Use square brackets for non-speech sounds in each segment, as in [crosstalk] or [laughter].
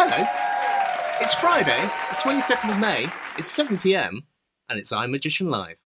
hello. It's Friday, the 22nd of May. It's 7 pm, and it's iMagician Live.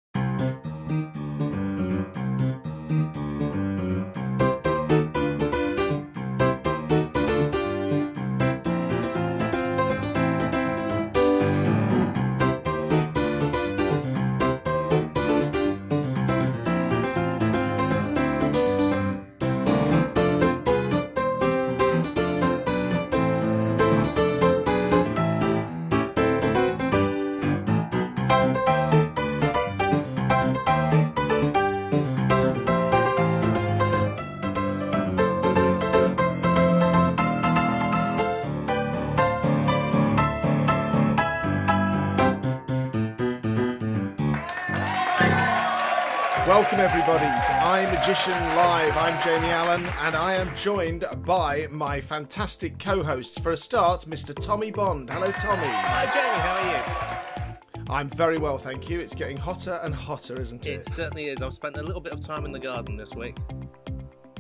Everybody to iMagician Live. I'm Jamie Allan and I am joined by my fantastic co-hosts. For a start, Mr. Tommy Bond. Hello Tommy. Hi, Jamie, how are you? I'm very well, thank you. It's getting hotter and hotter, isn't it? It certainly is. I've spent a little bit of time in the garden this week.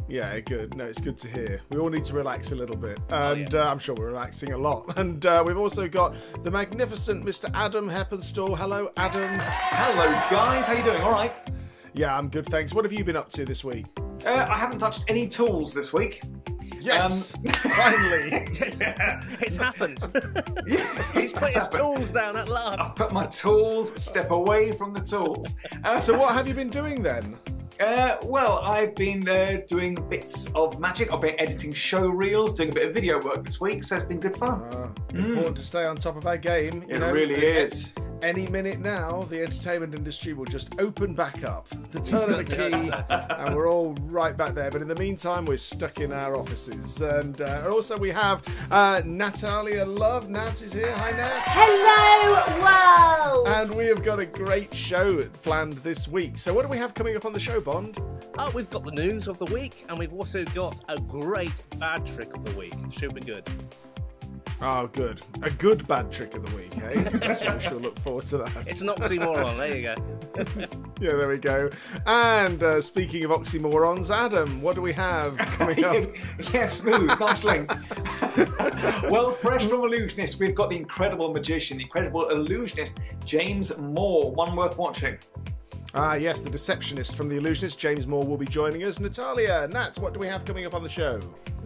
Yeah, good. No, it's good to hear. We all need to relax a little bit, Oh, and uh, I'm sure we're relaxing a lot. [laughs] And uh, we've also got the magnificent Mr. Adam Heppenstall. Hello, Adam. Hello, guys. How you doing? All right. Yeah, I'm good, thanks. What have you been up to this week? Uh, I haven't touched any tools this week. Yes, Um, [laughs] finally. [laughs] It's happened. [laughs] Yeah, He's put his happened. tools down at last. I've put my tools, step away from the tools. Uh, So, what have you been doing then? uh, well, I've been uh, doing bits of magic. I've been editing show reels, doing a bit of video work this week, so it's been good fun. Uh, Important to stay on top of our game. You It know, really A- is. Any minute now, the entertainment industry will just open back up. The turn of a [laughs] key, and we're all right back there. But in the meantime, we're stuck in our offices. And, uh, also, we have uh, Natalia Love. Nat is here. Hi, Nat. Hello, world! And we have got a great show planned this week. So, what do we have coming up on the show, Bond? Oh, we've got the news of the week, and we've also got a great bad trick of the week. Should be good. Oh, good. A good bad trick of the week, eh? [laughs] That's what we shall look forward to that. It's an oxymoron. there you go. [laughs] Yeah, there we go. And uh, speaking of oxymorons, Adam, what do we have coming up? [laughs] yeah, smooth, nice link. well, fresh from Illusionist, we've got the incredible magician, the incredible illusionist, James More. One worth watching. Ah, yes, the deceptionist from The Illusionist, James More, will be joining us. Natalia, Nat, what do we have coming up on the show?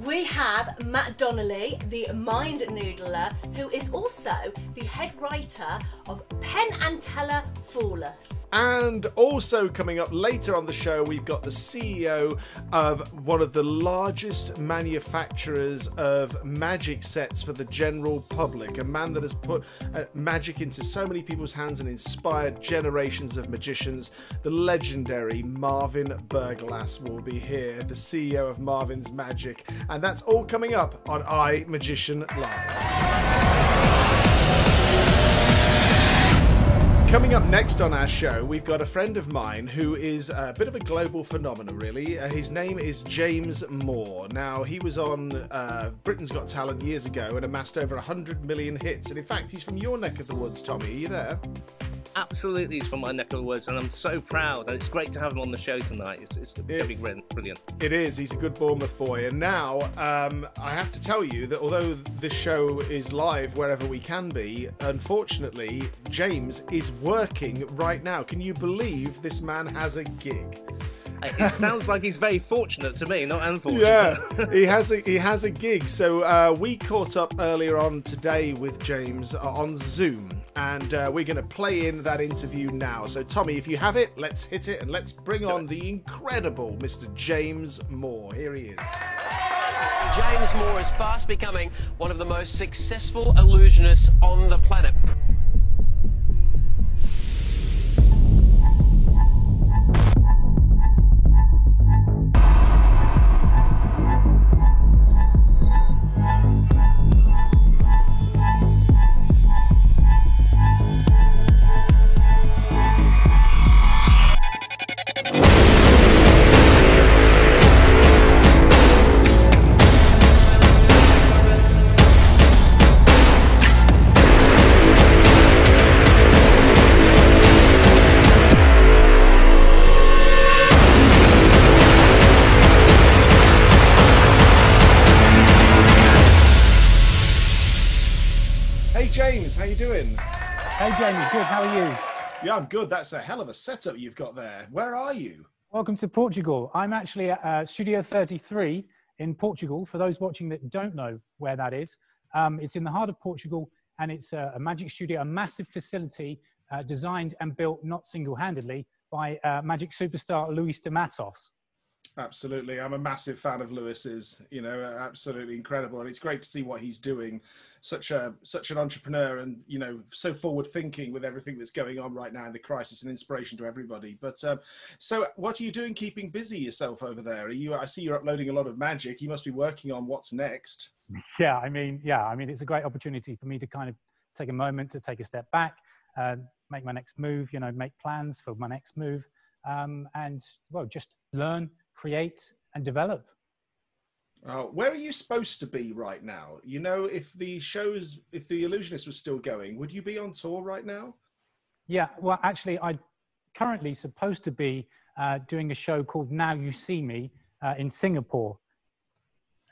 We have Matt Donnelly, the mind noodler, who is also the head writer of Penn and Teller Flawless. And also coming up later on the show, we've got the CEO of one of the largest manufacturers of magic sets for the general public. A man that has put uh, magic into so many people's hands and inspired generations of magicians. The legendary Marvin Berglas will be here, the CEO of Marvin's Magic. And that's all coming up on iMagician Live. Coming up next on our show, we've got a friend of mine who is a bit of a global phenomenon, really. Uh, his name is James More. Now, he was on uh, Britain's Got Talent years ago and amassed over 100 million hits. And in fact, he's from your neck of the woods, Tommy. Are you there? Absolutely, he's from my neck of the woods, and I'm so proud. And it's great to have him on the show tonight. It's, it's going to be brilliant. brilliant. It is. He's a good Bournemouth boy. And now, um, I have to tell you that although this show is live wherever we can be, unfortunately, James is working right now. Can you believe this man has a gig? It sounds like he's very fortunate to me, not unfortunate. Yeah, [laughs] he has a he has a gig. So uh, we caught up earlier on today with James uh, on Zoom, and uh, we're going to play in that interview now. So Tommy, if you have it, let's hit it and let's bring do on it. the incredible Mr. James More. Here he is. James More is fast becoming one of the most successful illusionists on the planet. Yeah, I'm good. That's a hell of a setup you've got there. Where are you? Welcome to Portugal. I'm actually at uh, Studio 33 in Portugal. For those watching that don't know where that is, um, it's in the heart of Portugal, and it's a, a magic studio, a massive facility uh, designed and built not single-handedly by uh, magic superstar Luis de Matos. Absolutely. I'm a massive fan of Luis's, you know, absolutely incredible. And it's great to see what he's doing. Such a such an entrepreneur and, you know, so forward thinking with everything that's going on right now in the crisis and inspiration to everybody. But um, so what are you doing keeping busy yourself over there? Are you I see you're uploading a lot of magic. You must be working on what's next. Yeah, I mean, yeah, I mean it's a great opportunity for me to kind of take a moment to take a step back, uh, make my next move, you know, make plans for my next move. Um, and well, just learn create and develop. Uh, where are you supposed to be right now? You know, if the shows, if the Illusionist was still going, would you be on tour right now? Yeah, well, actually, I'm currently supposed to be uh, doing a show called Now You See Me uh, in Singapore.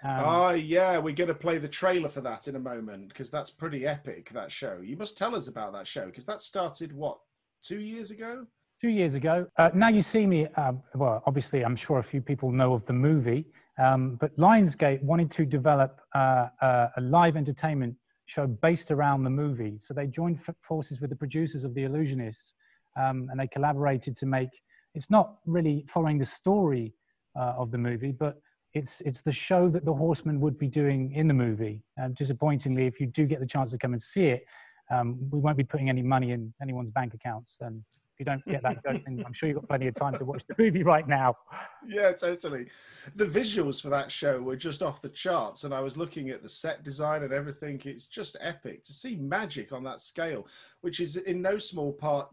Um, oh, yeah, we're going to play the trailer for that in a moment because that's pretty epic, that show. You must tell us about that show because that started, what, two years ago? Two years ago. Uh, now you see me. Uh, well, obviously, I'm sure a few people know of the movie, um, but Lionsgate wanted to develop uh, uh a live entertainment show based around the movie. So they joined forces with the producers of The Illusionists, um, and they collaborated to make. It's not really following the story uh, of the movie, but it's it's the show that the Horsemen would be doing in the movie. And disappointingly, if you do get the chance to come and see it, um, we won't be putting any money in anyone's bank accounts. And you don't get that [laughs] going, I'm sure you've got plenty of time to watch the movie right now. Yeah, totally. The visuals for that show were just off the charts, and I was looking at the set design and everything. It's just epic to see magic on that scale, which is in no small part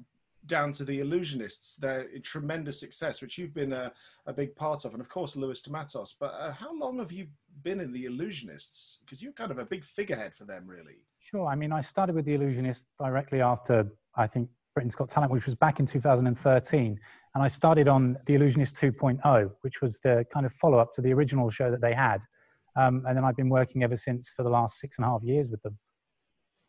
down to the illusionists their tremendous success which you've been a, a big part of and of course Luis de Matos but uh, how long have you been in the illusionists because you're kind of a big figurehead for them really sure i mean i started with the illusionists directly after i think Britain's Got Talent, which was back in 2013. And I started on The Illusionist 2.0, which was the kind of follow up to the original show that they had. Um, and then I've been working ever since for the last six and a half years with them.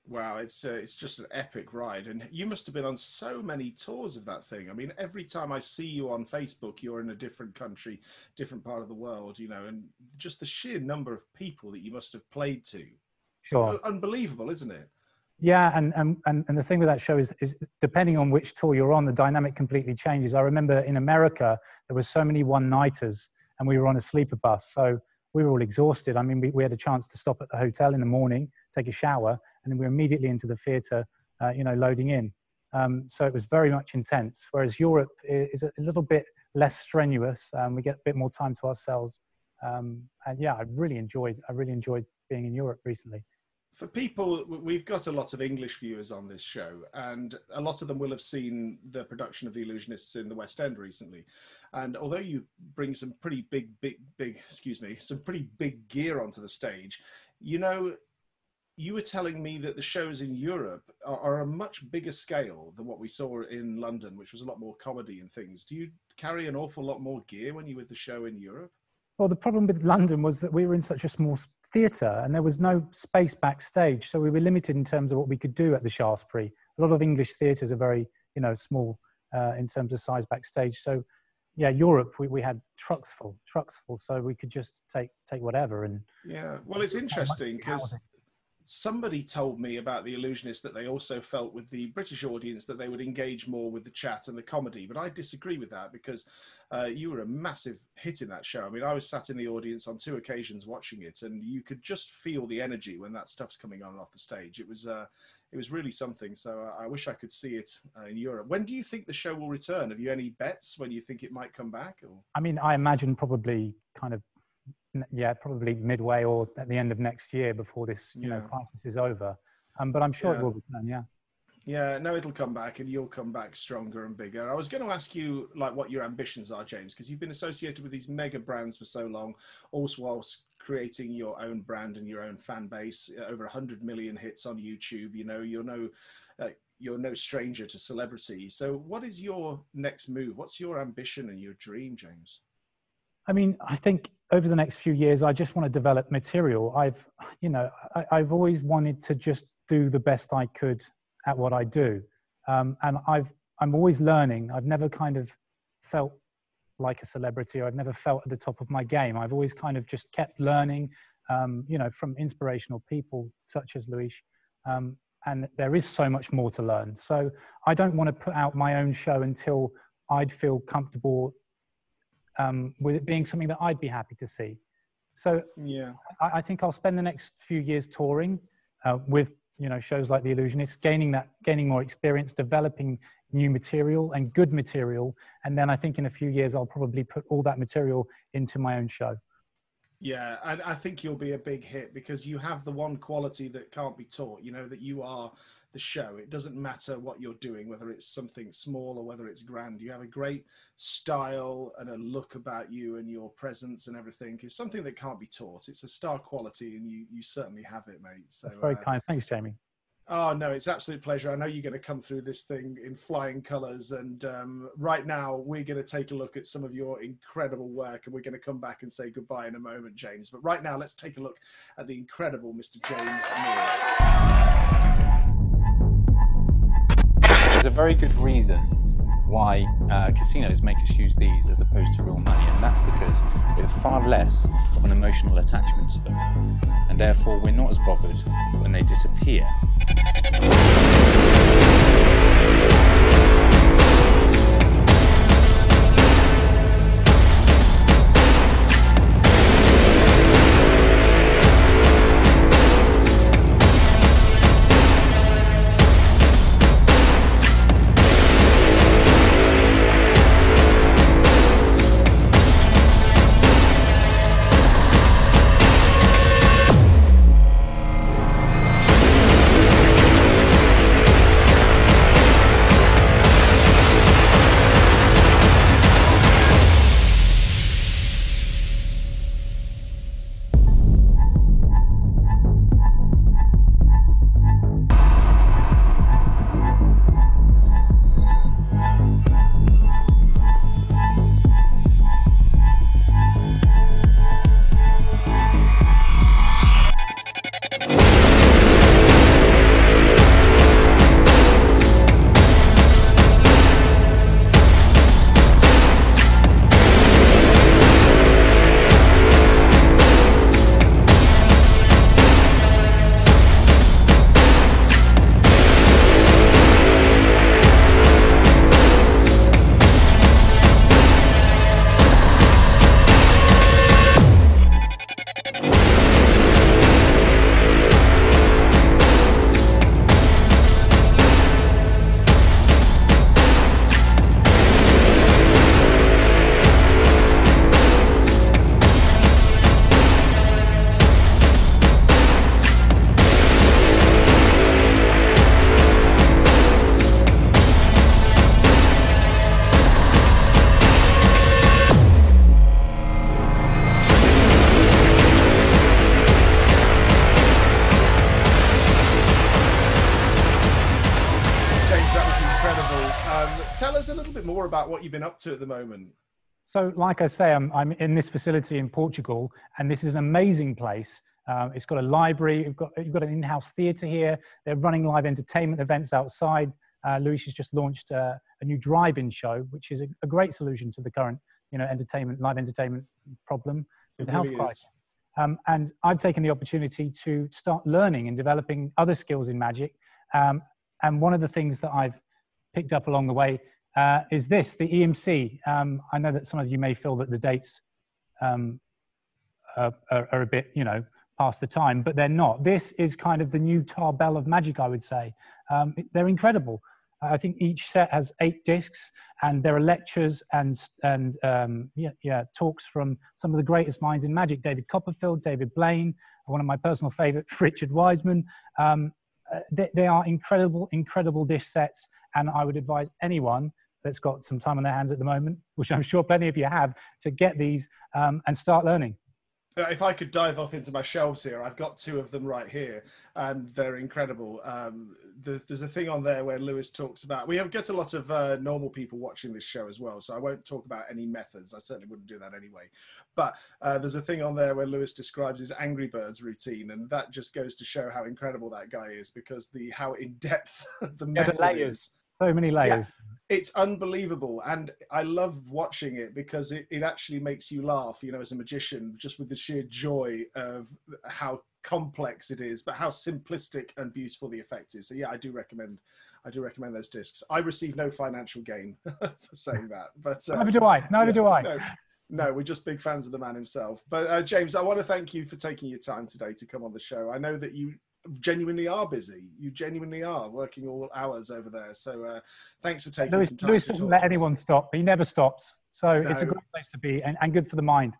Wow, it's uh, it's just an epic ride, and you must have been on so many tours of that thing. I mean, every time I see you on Facebook, you're in a different country, different part of the world, you know, and just the sheer number of people that you must have played to. Sure. unbelievable, isn't it? Yeah, and, and, and the thing with that show is, is depending on which tour you're on, the dynamic completely changes. I remember in America, there were so many one-nighters and we were on a sleeper bus. So we were all exhausted. I mean, we, we had a chance to stop at the hotel in the morning, take a shower, and then we were immediately into the theatre, uh, you know, loading in. Um, so it was very much intense. Whereas Europe is a little bit less strenuous. Um, we get a bit more time to ourselves. Um, and yeah, I really enjoyed, I really enjoyed being in Europe recently for people, we've got a lot of English viewers on this show, and a lot of them will have seen the production of The Illusionists in the West End recently. And although you bring some pretty big, big, big, excuse me, some pretty big gear onto the stage, you know, you were telling me that the shows in Europe are, are, a much bigger scale than what we saw in London, which was a lot more comedy and things. Do you carry an awful lot more gear when you were with the show in Europe? Well, the problem with London was that we were in such a small theatre and there was no space backstage. So we were limited in terms of what we could do at the Shaftesbury. A lot of English theatres are very, you know, small uh, in terms of size backstage. So yeah, Europe, we, we had trucks full, trucks full. So we could just take, take whatever. And yeah, well, it's interesting because somebody told me about the illusionist that they also felt with the british audience that they would engage more with the chat and the comedy but i disagree with that because uh, you were a massive hit in that show. I mean i was sat in the audience on two occasions watching it and you could just feel the energy when that stuff's coming on and off the stage. It was uh, it was really something so i wish i could see it uh, in europe. When do you think the show will return? Have you any bets when you think it might come back or? i mean i imagine probably kind of yeah, probably midway or at the end of next year before this, you yeah. know, crisis is over. Um, but I'm sure yeah. it will return. Yeah. Yeah, no, it'll come back, and you'll come back stronger and bigger. I was going to ask you, like, what your ambitions are, James, because you've been associated with these mega brands for so long, also whilst creating your own brand and your own fan base. Uh, over 100 million hits on YouTube. You know, you're no, uh, you're no stranger to celebrity. So, what is your next move? What's your ambition and your dream, James? I mean, I think over the next few years, I just want to develop material. I've, you know, I, have always wanted to just do the best I could at what I do. Um, and I've, I'm always learning. I've never kind of felt like a celebrity or I've never felt at the top of my game. I've always kind of just kept learning, um, you know, from inspirational people such as Luis. Um, and there is so much more to learn. So I don't want to put out my own show until I'd feel comfortable um, with it being something that I'd be happy to see. So Yeah. I, I think I'll spend the next few years touring uh, with you know shows like The Illusionist, gaining that, gaining more experience, developing new material and good material, and then I think in a few years I'll probably put all that material into my own show. Yeah, and I think you'll be a big hit because you have the one quality that can't be taught. You know that you are the show. It doesn't matter what you're doing, whether it's something small or whether it's grand. You have a great style and a look about you and your presence and everything is something that can't be taught. It's a star quality, and you you certainly have it, mate. So That's very uh, kind. Thanks, Jamie. Oh no, it's absolute pleasure. I know you're going to come through this thing in flying colours, and um, right now we're going to take a look at some of your incredible work, and we're going to come back and say goodbye in a moment, James. But right now, let's take a look at the incredible Mr. James More. There's a very good reason why uh, casinos make us use these as opposed to real money, and that's because we have far less of an emotional attachment to them, and therefore we're not as bothered when they disappear. More about what you've been up to at the moment. So, like I say, I'm, I'm in this facility in Portugal, and this is an amazing place. Um, it's got a library, you've got, you've got an in house theatre here. They're running live entertainment events outside. Uh, Luis has just launched uh, a new drive in show, which is a, a, great solution to the current you know, entertainment, live entertainment problem with the really health crisis. Um, and I've taken the opportunity to start learning and developing other skills in magic. Um, and one of the things that I've picked up along the way uh, is this the EMC. Um, I know that some of you may feel that the dates um, are, are, a bit, you know, past the time, but they're not. This is kind of the new Tarbell of magic, I would say. Um, they're incredible. I think each set has eight discs, and there are lectures and and um, yeah, yeah, talks from some of the greatest minds in magic: David Copperfield, David Blaine, one of my personal favourites, [laughs] Richard Wiseman. Um, uh, they, they, are incredible, incredible dish sets, and I would advise anyone that's got some time on their hands at the moment, which I'm sure plenty of you have, to get these um, and start learning. If I could dive off into my shelves here, I've got two of them right here, and they're incredible. Um, the, there's a thing on there where Luis talks about. We have get a lot of uh, normal people watching this show as well, so I won't talk about any methods. I certainly wouldn't do that anyway. But uh, there's a thing on there where Luis describes his Angry Birds routine, and that just goes to show how incredible that guy is because the how in depth [laughs] the Yeah, method the layers. is So many layers. Yeah, it's unbelievable and i love watching it because it, it actually makes you laugh you know as a magician just with the sheer joy of how complex it is but how simplistic and beautiful the effect is so yeah i do recommend i do recommend those discs i receive no financial gain [laughs] for saying that but uh, Neither do I. Neither yeah, do I. no, no, we're just big fans of the man himself. But uh, James, I want to thank you for taking your time today to come on the show. I know that you genuinely are busy. You genuinely are working all hours over there. So uh, thanks for taking Luis, some time. Luis to doesn't talk let to us. anyone stop. He never stops. So it's a No. great place to be and, and good for the mind.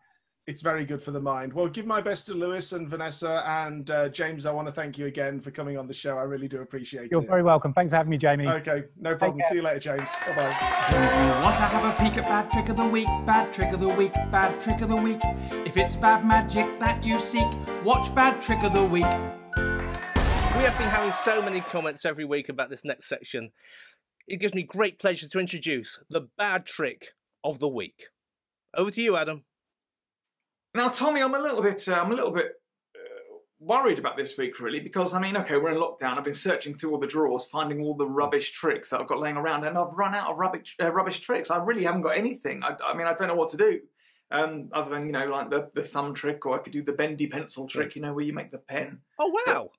It's very good for the mind. Well, give my best to Luis and Vanessa and uh, James. I want to thank you again for coming on the show. I really do appreciate You're it. very welcome. Thanks for having me, Jamie. Okay, no problem. See you later, James. Bye bye. Do you want to have a peek at bad trick of the week? Bad trick of the week, bad trick of the week. If it's bad magic that you seek, watch bad trick of the week. We have been having so many comments every week about this next section. It gives me great pleasure to introduce the bad trick of the week. Over to you, Adam. Now, Tommy, I'm a little bit, uh, I'm a little bit uh, worried about this week, really, because I mean, okay, we're in lockdown. I've been searching through all the drawers, finding all the rubbish tricks that I've got laying around, and I've run out of rubbish, uh, rubbish tricks. I really haven't got anything. I, I mean, I don't know what to do. Um, other than you know, like the, the thumb trick, or I could do the bendy pencil trick. You know, where you make the pen. Oh wow!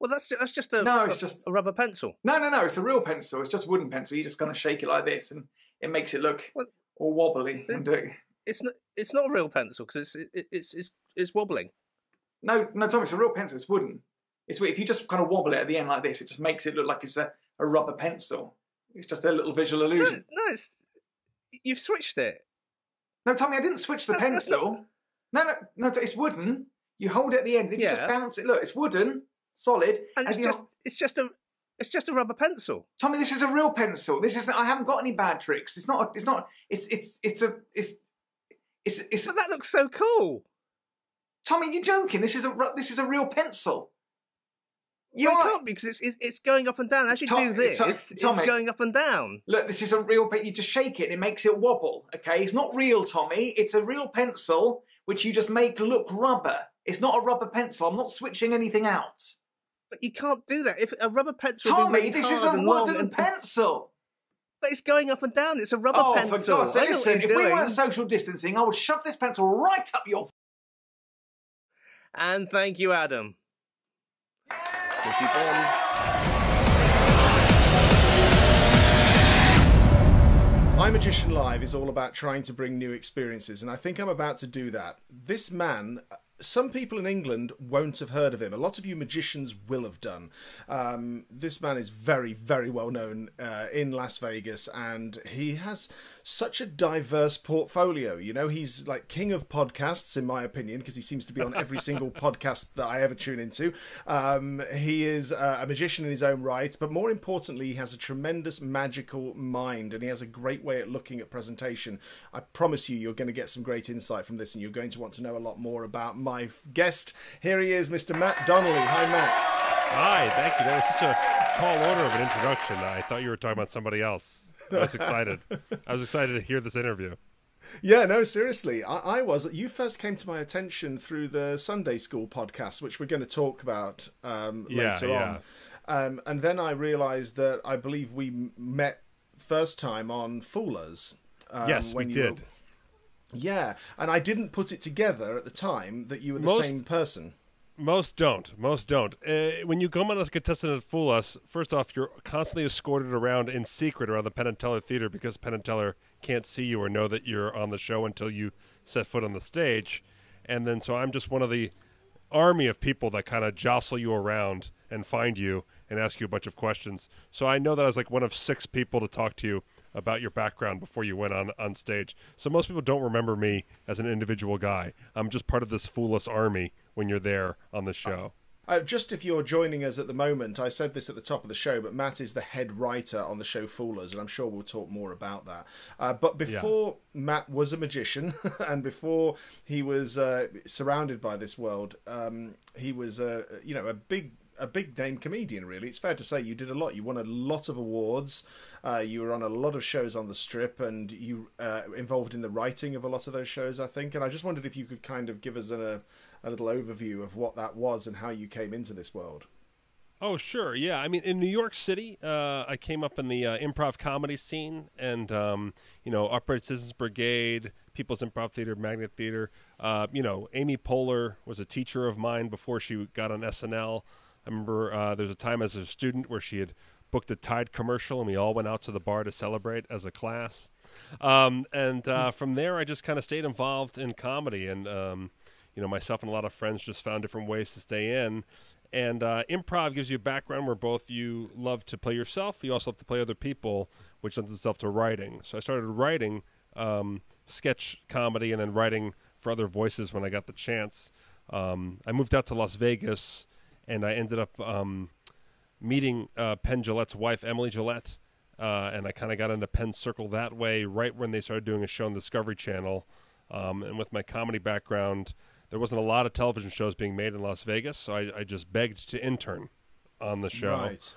Well, that's that's just a No, it's a- just- a rubber pencil. No, no, no. It's a real pencil. It's just a wooden pencil. You just kind of shake it like this, and it makes it look all wobbly. And uh, It's not it's not a real pencil because it's it, it's it's it's wobbling. no, no, Tommy, it's a real pencil. It's wooden. It's if you just kind of wobble it at the end like this, it just makes it look like it's a, a rubber pencil. It's just a little visual illusion. no, it's you've switched it. No, Tommy, I didn't switch the That's- that's pencil. No, no, no, it's wooden. You hold it at the end. If you Yeah. just bounce it, look, it's wooden, solid. And it's you just it's just a it's just a rubber pencil. Tommy, this is a real pencil. This is. I haven't got any bad tricks. It's not. It's not. It's. It's. It's a. It's. It's. It's. But that looks so cool. Tommy, you're joking. This is a. This is a real pencil. You Well, can't because it's, it's it's going up and down. As you Tom- do this, it's, it's Tommy. going up and down. Look, this is a real. You just shake it and it makes it wobble. Okay, it's not real, Tommy. It's a real pencil which you just make look rubber. It's not a rubber pencil. I'm not switching anything out. But you can't do that. If a rubber pencil, would be Tommy, this is a hard and long wooden and- pencil. But it's going up and down. It's a rubber oh, pencil. for God's I sake! Listen, you're if we weren't social distancing, I would shove this pencil right up your. And thank you, Adam. Thank you, Bond. iMagician Live is all about trying to bring new experiences, and I think I'm about to do that. This man, some people in England won't have heard of him. A lot of you magicians will have done. Um, this man is very, very well known uh, in Las Vegas, and he has such a diverse portfolio. You know, he's like king of podcasts, in my opinion, because he seems to be on every [laughs] single podcast that I ever tune into. Um, he is uh, a magician in his own right, but more importantly, he has a tremendous magical mind, and he has a great way at looking at presentation. I promise you, you're going to get some great insight from this, and you're going to want to know a lot more about my guest. Here he is, Mr. Matt Donnelly. Hi, Matt. Hi, thank you. That was such a tall order of an introduction. I thought you were talking about somebody else. I was excited. I was excited to hear this interview. Yeah, no, seriously. I, I was. You first came to my attention through the Sunday School podcast, which we're going to talk about um, Yeah, later yeah. on. Um, and then I realized that I believe we met first time on Fool Us. Um, yes, we did. were- yeah, and I didn't put it together at the time that you were the Most- same person. Most don't. Most don't. Uh, when you come on as a contestant at Fool Us, first off, you're constantly escorted around in secret around the Penn and Teller Theater because Penn and Teller can't see you or know that you're on the show until you set foot on the stage. And then, so I'm just one of the army of people that kind of jostle you around and find you and ask you a bunch of questions. So I know that I was like one of six people to talk to you about your background before you went on on stage. So most people don't remember me as an individual guy. I'm just part of this foolish army when you're there on the show. Uh, just if you're joining us at the moment, I said this at the top of the show, but Matt is the head writer on the show Fool Us, and I'm sure we'll talk more about that. Uh, but before yeah. Matt was a magician, [laughs] and before he was uh, surrounded by this world, um, he was, a you know, a big a big name comedian, really. It's fair to say you did a lot. You won a lot of awards. Uh, you were on a lot of shows on the strip, and you uh, involved in the writing of a lot of those shows, I think. And I just wondered if you could kind of give us a, a little overview of what that was and how you came into this world. Oh, sure. Yeah. I mean, in New York City, uh, I came up in the uh, improv comedy scene and, um, you know, Upright Citizens Brigade, People's Improv Theater, Magnet Theater. Uh, you know, Amy Poehler was a teacher of mine before she got on SNL. I remember uh, there was a time as a student where she had booked a Tide commercial, and we all went out to the bar to celebrate as a class. Um, and uh, from there, I just kind of stayed involved in comedy, and um, you know, myself and a lot of friends just found different ways to stay in. And uh, improv gives you a background where both you love to play yourself, you also love to play other people, which lends itself to writing. So I started writing um, sketch comedy and then writing for other voices when I got the chance. Um, I moved out to Las Vegas and I ended up um, meeting uh, Penn Jillette's wife, Emily Jillette, uh, and I kind of got into Penn Circle that way, right when they started doing a show on Discovery Channel. Um, and with my comedy background, there wasn't a lot of television shows being made in Las Vegas, so I, I just begged to intern on the show. Right.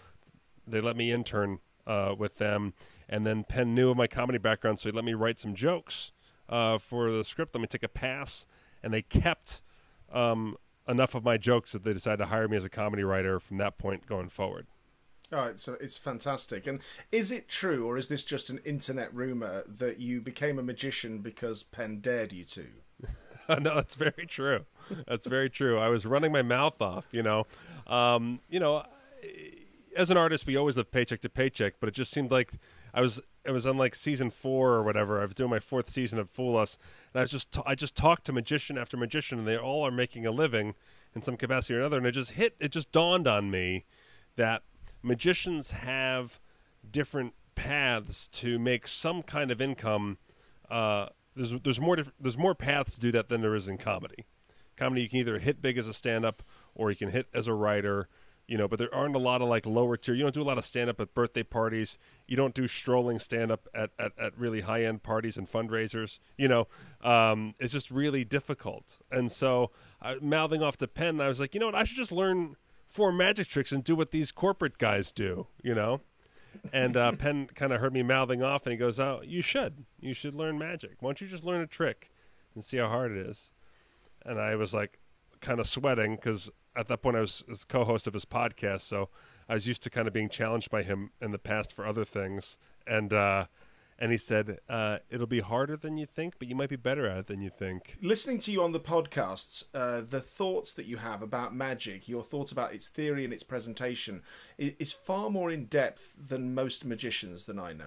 They let me intern uh, with them, and then Penn knew of my comedy background, so he let me write some jokes uh, for the script. Let me take a pass, and they kept um, enough of my jokes that they decided to hire me as a comedy writer from that point going forward. All right, so it's fantastic. And is it true, or is this just an internet rumor that you became a magician because Penn dared you to? [laughs] no, that's very true. That's very true. I was running my mouth off, you know. Um, you know, as an artist, we always live paycheck to paycheck, but it just seemed like I was it was on like season four or whatever. I was doing my fourth season of Fool Us, and I was just t- I just talked to magician after magician, and they all are making a living in some capacity or another. And it just hit, it just dawned on me that magicians have different paths to make some kind of income. Uh, there's there's more diff- there's more paths to do that than there is in comedy. Comedy you can either hit big as a stand up or you can hit as a writer you know, but there aren't a lot of like lower tier. You don't do a lot of stand up at birthday parties. You don't do strolling stand up at, at, at really high end parties and fundraisers. You know, um, it's just really difficult. And so, uh, mouthing off to Penn, I was like, you know what? I should just learn four magic tricks and do what these corporate guys do. You know. And uh, [laughs] Penn kind of heard me mouthing off, and he goes, "Oh, you should. You should learn magic. Why don't you just learn a trick and see how hard it is?" And I was like, kind of sweating because at that point I was, was co-host of his podcast, so I was used to kind of being challenged by him in the past for other things, and uh, and he said uh, it'll be harder than you think, but you might be better at it than you think. Listening to you on the podcasts, uh, the thoughts that you have about magic, your thoughts about its theory and its presentation, is far more in depth than most magicians than I know.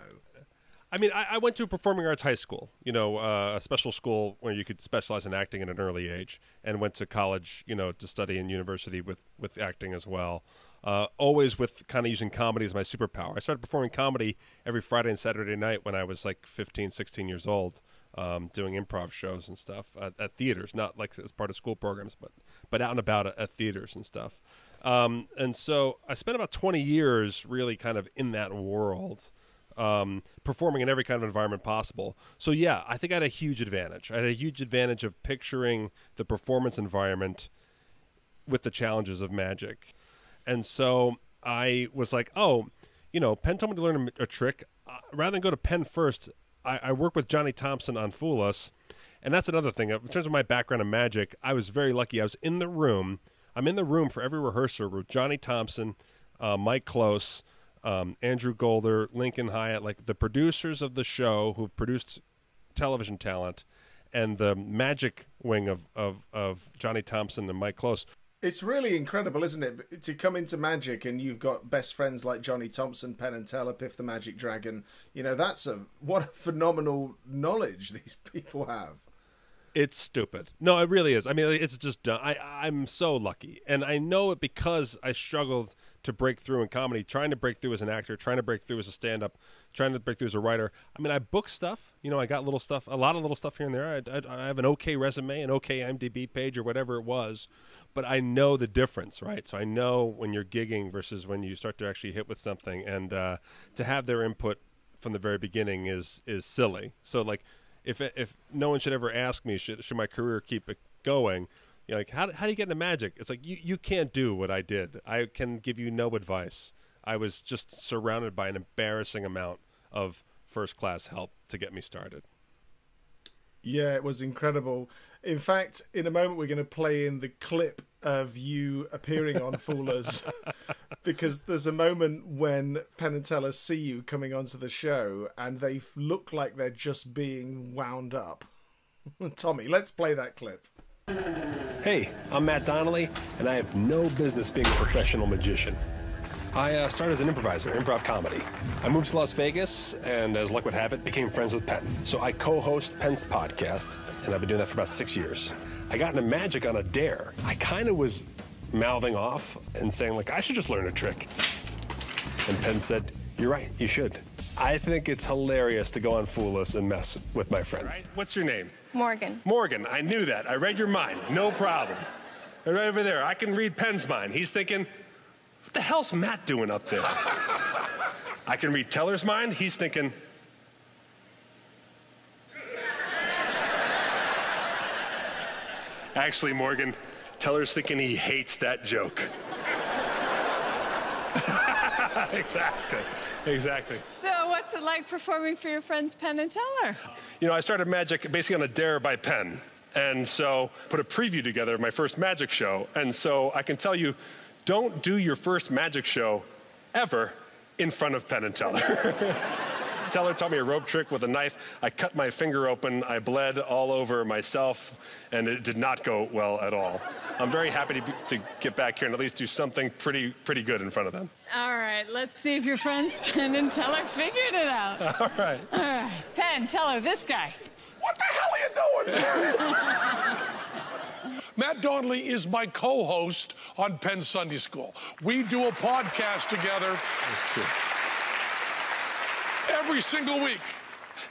I mean, I, I, went to a performing arts high school, you know, uh, a special school where you could specialize in acting at an early age, and went to college, you know, to study in university with with acting as well. Uh, always with kind of using comedy as my superpower. I started performing comedy every Friday and Saturday night when I was like 15, 16 years old, um, doing improv shows and stuff at, at, theaters, not like as part of school programs, but but out and about at, at theaters and stuff. Um, and so I spent about 20 years really kind of in that world um, performing in every kind of environment possible. So yeah, I think I had a huge advantage. I had a huge advantage of picturing the performance environment with the challenges of magic, and so I was like, oh, you know, Penn told me to learn a, a trick. Uh, rather than go to Penn first, I, I work with Johnny Thompson on Fool Us, and that's another thing. In terms of my background in magic, I was very lucky. I was in the room. I'm in the room for every rehearsal with Johnny Thompson, uh, Mike Close um, Andrew Golder, Lincoln Hyatt, like the producers of the show who've produced television talent, and the magic wing of, of, of Johnny Thompson and Mike Close. It's really incredible, isn't it? To come into magic and you've got best friends like Johnny Thompson, Penn and Teller, Piff the Magic Dragon. You know, that's a what a phenomenal knowledge [laughs] these people have. It's stupid. No, it really is. I mean, it's just dumb. I I'm so lucky, and I know it because I struggled to break through in comedy, trying to break through as an actor, trying to break through as a stand-up, trying to break through as a writer. I mean, I book stuff. You know, I got little stuff, a lot of little stuff here and there. I, I, I have an okay resume, an okay IMDb page, or whatever it was, but I know the difference, right? So I know when you're gigging versus when you start to actually hit with something, and uh, to have their input from the very beginning is is silly. So like if if no one should ever ask me should should my career keep it going, you know, like how how do you get into magic? It's like you you can't do what I did. I can give you no advice. I was just surrounded by an embarrassing amount of first class help to get me started. Yeah, it was incredible. In fact, in a moment, we're going to play in the clip of you appearing on Fool Us [laughs] because there's a moment when Penn and Teller see you coming onto the show and they look like they're just being wound up. [laughs] Tommy, let's play that clip. Hey, I'm Matt Donnelly, and I have no business being a professional magician. I uh, started as an improviser, improv comedy. I moved to Las Vegas, and as luck would have it, became friends with Penn. So I co-host Penn's podcast, and I've been doing that for about six years. I got into magic on a dare. I kind of was mouthing off and saying like, I should just learn a trick. And Penn said, "You're right, you should." I think it's hilarious to go on Fool Us and mess with my friends. Right? What's your name? Morgan. Morgan. I knew that. I read your mind. No problem. Right over there. I can read Penn's mind. He's thinking, what the hell's Matt doing up there? I can read Teller's mind. He's thinking, Actually, Morgan, Teller's thinking he hates that joke. [laughs] exactly. Exactly. So, what's it like performing for your friends Penn and Teller? You know, I started magic basically on a dare by Penn. And so put a preview together of my first magic show. And so I can tell you, don't do your first magic show ever in front of Penn and Teller. [laughs] Teller taught me a rope trick with a knife. I cut my finger open. I bled all over myself, and it did not go well at all. I'm very happy to, be, to get back here and at least do something pretty, pretty good in front of them. All right, let's see if your friends [laughs] Penn and Teller figured it out. [laughs] All right. All right, Penn, Teller, this guy. What the hell are you doing? Matt Donnelly is my co host on Penn Sunday School. We do a podcast together every single week.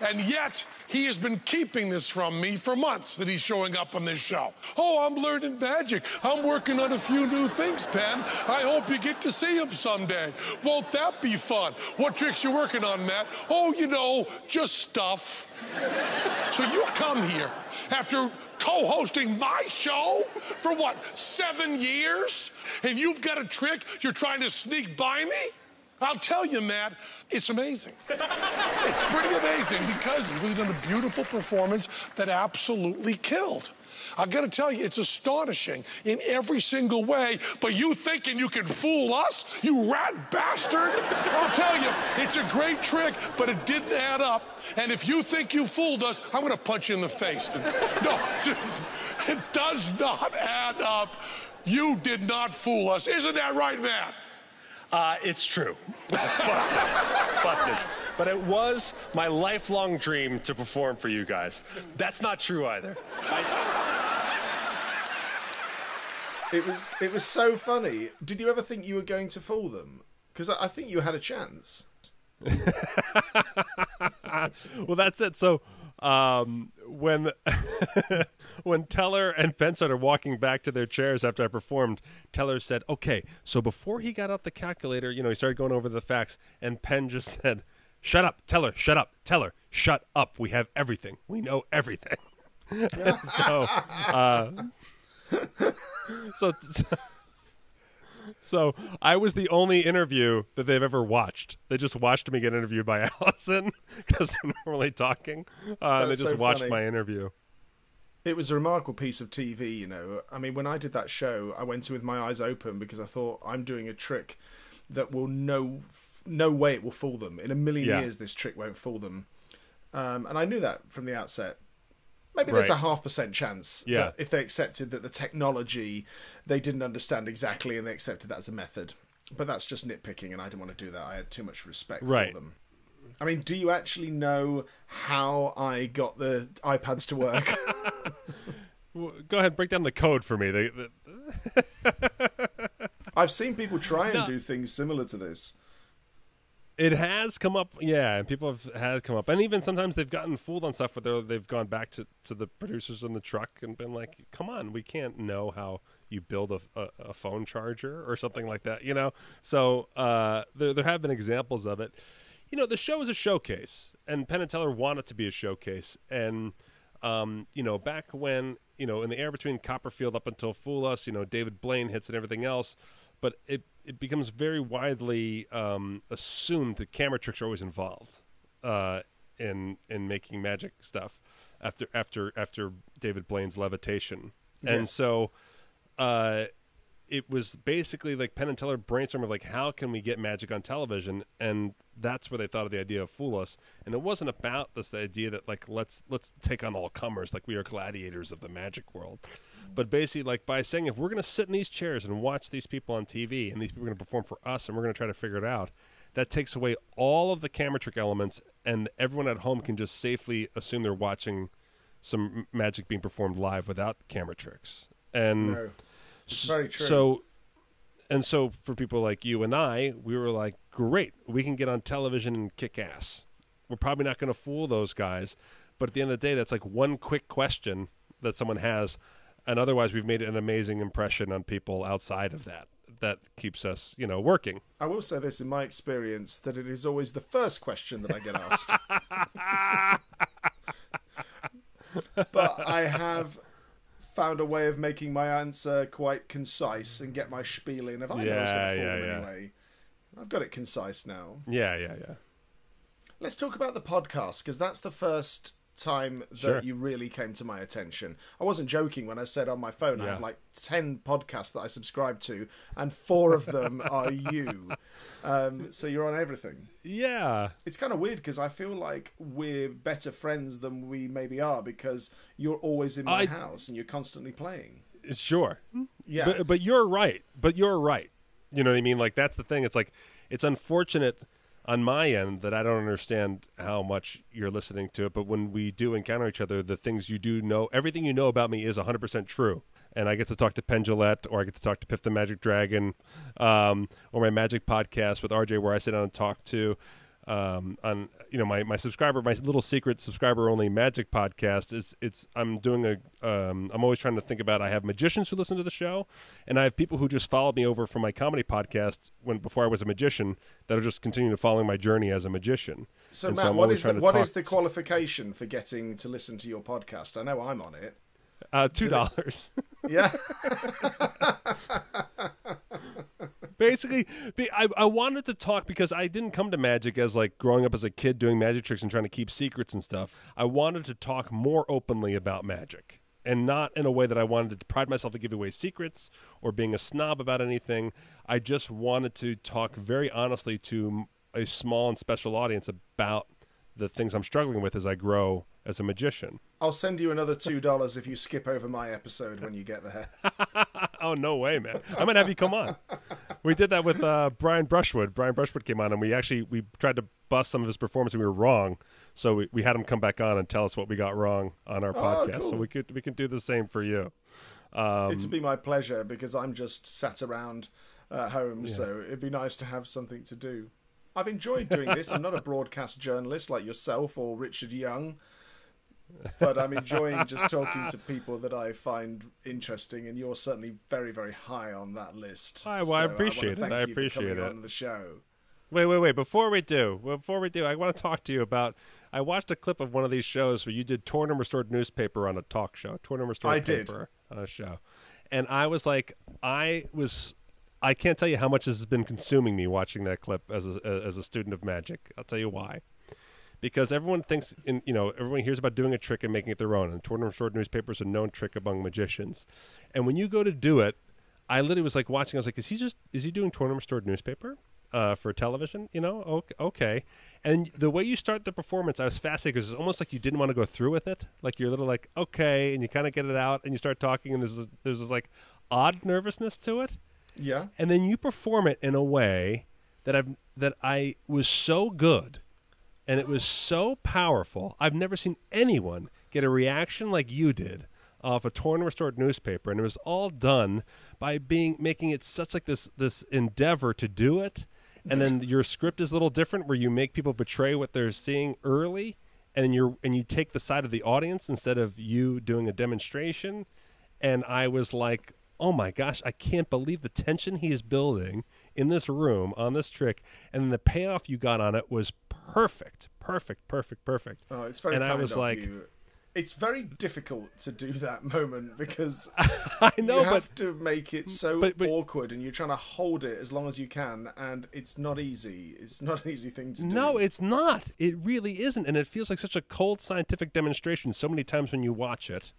And yet, he has been keeping this from me for months that he's showing up on this show. Oh, I'm learning magic. I'm working on a few new things, Pam. I hope you get to see him someday. Won't that be fun? What tricks you working on, Matt? Oh, you know, just stuff. [laughs] so you come here after co-hosting my show for what, seven years? And you've got a trick you're trying to sneak by me? I'll tell you, Matt, it's amazing. it's pretty amazing because really done a beautiful performance that absolutely killed. I gotta tell you, it's astonishing in every single way, but you thinking you can fool us, you rat bastard? I'll tell you, it's a great trick, but it didn't add up. And if you think you fooled us, I'm gonna punch you in the face. No, [laughs] it does not add up. You did not fool us. Isn't that right, Matt? Uh, it's true. [laughs] Busted. Busted. But it was my lifelong dream to perform for you guys. That's not true either. I... It was it was so funny. Did you ever think you were going to fool them? Because I, I think you had a chance. [laughs] well, that's it. So um, when [laughs] when Teller and Pensard are walking back to their chairs after I performed, Teller said, "Okay, so before he got out the calculator, you know, he started going over the facts, and Penn just [laughs] said." Shut up, Teller, shut up, Teller, shut up. We have everything. We know everything. [laughs] so, uh, so, so, [laughs] so I was the only interview that they've ever watched. They just watched me get interviewed by [laughs] Alyson because they're normally talking. Uh, they just so watched funny. my interview. It was a remarkable piece of TV, you know. I mean, when I did that show, I went in with my eyes open because I thought I'm doing a trick that will no no way it will fool them. In a million Yeah. years, this trick won't fool them. Um, and I knew that from the outset. Maybe there's a half percent chance Yeah. that if they accepted that the technology they didn't understand exactly and they accepted that as a method. But that's just nitpicking, and I didn't want to do that. I had too much respect Right. for them. I mean, do you actually know how I got the iPads to work? [laughs] [laughs] Go ahead, break down the code for me. The, [laughs] I've seen people try and No. do things similar to this. It has come up, yeah, and people have had come up, and even sometimes they've gotten fooled on stuff where they've gone back to, to the producers in the truck and been like, "Come on, we can't know how you build a, a, a phone charger or something like that," you know. So uh, there there have been examples of it. You know, the show is a showcase, and Penn and Teller want it to be a showcase, and um, you know, back when you know, in the air between Copperfield up until Fool Us, you know, David Blaine hits and everything else, but it it becomes very widely um, assumed that camera tricks are always involved uh, in in making magic stuff after after after David Blaine's levitation, and so uh, it was basically like Penn and Teller brainstormed of like how can we get magic on television, and that's where they thought of the idea of Fool Us, and it wasn't about this idea that like let's let's take on all comers like we are gladiators of the magic world, but basically like by saying if we're going to sit in these chairs and watch these people on TV and these people are going to perform for us and we're going to try to figure it out, that takes away all of the camera trick elements, and everyone at home can just safely assume they're watching some magic being performed live without camera tricks. And No. It's very true. So, and so for people like you and I, we were like, great, we can get on television and kick ass. We're probably not going to fool those guys, but at the end of the day, that's like one quick question that someone has, and otherwise, we've made an amazing impression on people outside of that. That keeps us, you know, working. I will say this in my experience that it is always the first question that I get asked. [laughs] but I have found a way of making my answer quite concise and get my spiel in. If I know I was going to fool yeah, them yeah. anyway, I've got it concise now. Yeah, yeah, yeah. Let's talk about the podcast because that's the first time that Sure. you really came to my attention. I wasn't joking when I said on my phone I Yeah. have like 10 podcasts that I subscribe to, and four of them [laughs] are you. Um, so you're on everything. Yeah. It's kind of weird because I feel like we're better friends than we maybe are because you're always in my I- house and you're constantly playing. Sure. Yeah. But but you're right. But you're right. You know what I mean? Like that's the thing. It's like it's unfortunate on my end that I don't understand how much you're listening to it, but when we do encounter each other, the things you do know, everything you know about me is 100% true. And I get to talk to Penn Jillette, or I get to talk to Piff the Magic Dragon, um, or my magic podcast with RJ, where I sit down and talk to um, on you know my, my subscriber my little secret subscriber only magic podcast is it's I'm doing a um, I'm always trying to think about I have magicians who listen to the show and I have people who just followed me over from my comedy podcast when before I was a magician that are just continuing to follow my journey as a magician. So And Matt, I'm what is the, what is the qualification for getting to listen to your podcast? I know I'm on it. Uh, two dollars? [laughs] Yeah. Basically, I, I wanted to talk because I didn't come to magic as like growing up as a kid doing magic tricks and trying to keep secrets and stuff. I wanted to talk more openly about magic and not in a way that I wanted to pride myself to give away secrets or being a snob about anything. I just wanted to talk very honestly to a small and special audience about the things I'm struggling with as I grow as a magician. I'll send you another two dollars if you skip over my episode when you get there. [laughs] oh no way, man! I'm gonna have you come on. We did that with uh, Brian Brushwood. Brian Brushwood came on, and we actually we tried to bust some of his performance, and we were wrong. So we, we had him come back on and tell us what we got wrong on our Oh, podcast. So we could we can do the same for you. Um, It'd be my pleasure because I'm just sat around at home, so it'd be nice to have something to do. I've enjoyed doing this. I'm not a broadcast journalist like yourself or Richard Young, but I'm enjoying just talking to people that I find interesting, and you're certainly very, very high on that list. Hi, well, I So wanna appreciate it. thank I you for appreciate it. On the show. Wait, wait, wait! Before we do, before we do, I want to talk to you about. I watched a clip of one of these shows where you did torn and restored newspaper on a talk show, torn and restored I did. on a show, and I was like, I was, I can't tell you how much this has been consuming me watching that clip as a, as a student of magic. I'll tell you why. Because everyone thinks, in you know, everyone hears about doing a trick and making it their own. And torn and restored newspaper is a known trick among magicians. And when you go to do it, I literally was like watching. I was like, is he just is he doing torn and restored newspaper? uh, for television, you know, okay, okay. And the way you start the performance, I was fascinated because it's almost like you didn't want to go through with it. Like you're a little like, okay, and you kind of get it out, and you start talking, and there's this, there's this like odd nervousness to it. Yeah. And then you perform it in a way that I've that I was so good and it was so powerful. I've never seen anyone get a reaction like you did off a torn and restored newspaper, and it was all done by being making it such like this this endeavor to do it. And then your script is a little different, where you make people betray what they're seeing early, and you're and you take the side of the audience instead of you doing a demonstration. And I was like, oh my gosh, I can't believe the tension he is building in this room on this trick, and the payoff you got on it was perfect, perfect, perfect, perfect. Oh, it's very and I was like, you. It's very difficult to do that moment because [laughs] I know, you have but- to make it so but- but- awkward, and you're trying to hold it as long as you can, and it's not easy. It's [laughs] not an easy thing to do. No, it's not. It really isn't, and it feels like such a cold scientific demonstration so many times when you watch it.